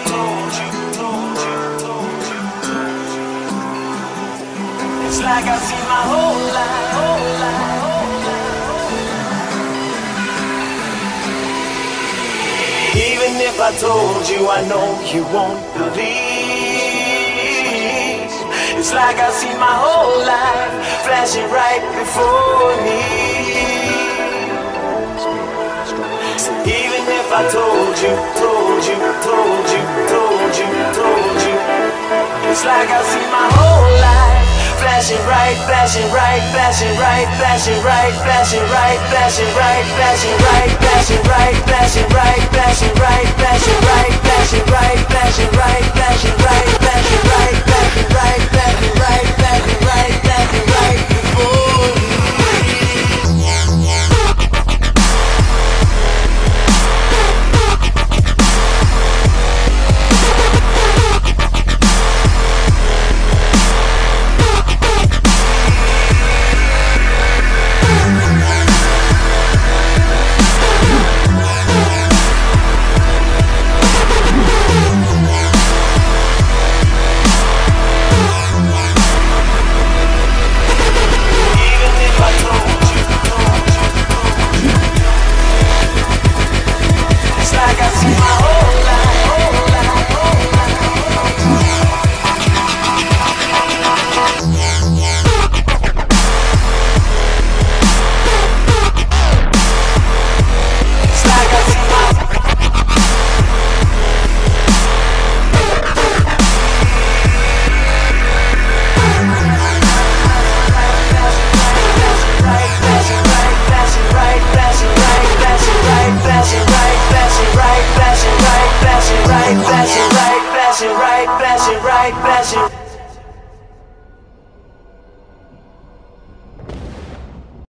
you, told you, life. Even if I told you, I know you won't believe. It's like I've seen my whole life flashing right before me. Even if I told you, told you, told you, it's like I see my whole life. Flashing right, flashing right, flashing right, flashing right, flashing right, flashing right, flashing right, flashing right, flashing right, flashing right, flashing right, high pressure.